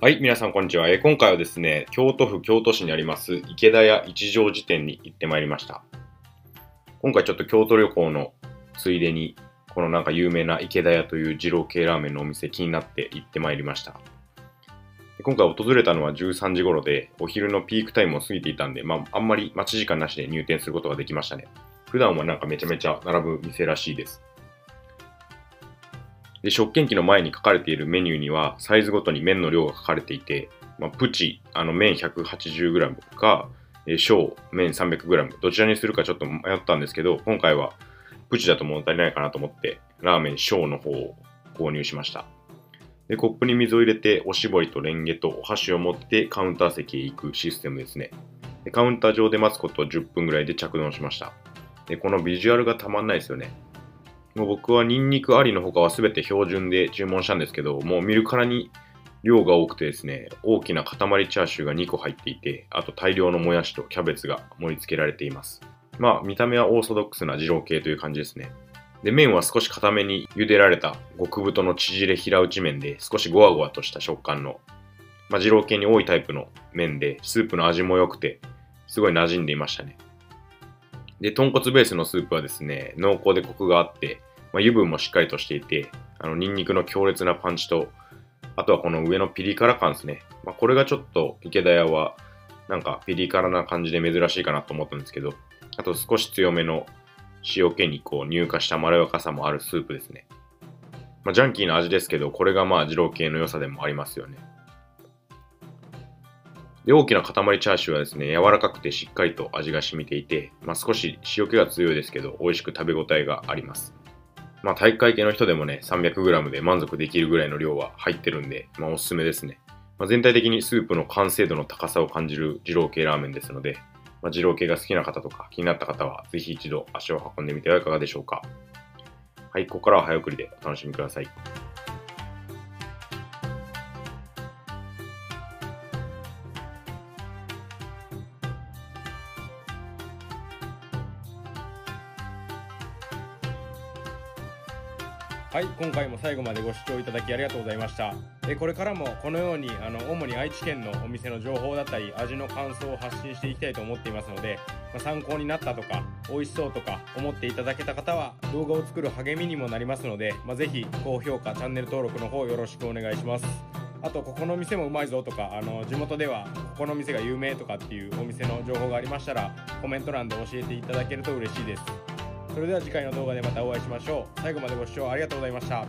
はい、皆さんこんにちは。え今回はですね、京都府京都市にあります池田屋一条寺店に行ってまいりました。今回ちょっと京都旅行のついでに、このなんか有名な池田屋という二郎系ラーメンのお店気になって行ってまいりました。今回訪れたのは13時頃で、お昼のピークタイムを過ぎていたんで、まあ、あんまり待ち時間なしで入店することができましたね。普段はなんかめちゃめちゃ並ぶ店らしいです。で、食券機の前に書かれているメニューには、サイズごとに麺の量が書かれていて、まあ、プチ、あの麺 180g か、小、麺 300g、どちらにするかちょっと迷ったんですけど、今回はプチだと物足りないかなと思って、ラーメン小の方を購入しました。で、コップに水を入れて、おしぼりとレンゲとお箸を持ってカウンター席へ行くシステムですね。でカウンター上で待つこと10分ぐらいで着丼しました。で、このビジュアルがたまんないですよね。もう僕はニンニクありの他は全て標準で注文したんですけど、もう見るからに量が多くてですね、大きな塊チャーシューが2個入っていて、あと大量のもやしとキャベツが盛り付けられています。まあ見た目はオーソドックスな二郎系という感じですね。で、麺は少し固めに茹でられた極太の縮れ平打ち麺で少しゴワゴワとした食感の、まあ、二郎系に多いタイプの麺で、スープの味も良くて、すごい馴染んでいましたね。で、豚骨ベースのスープはですね、濃厚でコクがあって、まあ、油分もしっかりとしていて、あの、ニンニクの強烈なパンチと、あとはこの上のピリ辛感ですね。まあ、これがちょっと池田屋は、なんかピリ辛な感じで珍しいかなと思ったんですけど、あと少し強めの塩気にこう乳化したまろやかさもあるスープですね。まあ、ジャンキーな味ですけど、これがまあ二郎系の良さでもありますよね。で、大きな塊チャーシューはですね、柔らかくてしっかりと味が染みていて、まあ、少し塩気が強いですけど、美味しく食べ応えがあります。まあ、体育会系の人でもね、300g で満足できるぐらいの量は入ってるんで、まあ、おすすめですね。まあ、全体的にスープの完成度の高さを感じる二郎系ラーメンですので、まあ、二郎系が好きな方とか気になった方は、ぜひ一度足を運んでみてはいかがでしょうか。はい、ここからは早送りでお楽しみください。はい、今回も最後までご視聴いただきありがとうございました。えこれからもこのようにあの主に愛知県のお店の情報だったり味の感想を発信していきたいと思っていますので、まあ参考になったとか美味しそうとか思っていただけた方は動画を作る励みにもなりますので、まあ、ぜひ高評価チャンネル登録の方よろしくお願いします。あとここの店もうまいぞとかあの地元ではここの店が有名とかっていうお店の情報がありましたらコメント欄で教えていただけると嬉しいです。それでは次回の動画でまたお会いしましょう。最後までご視聴ありがとうございました。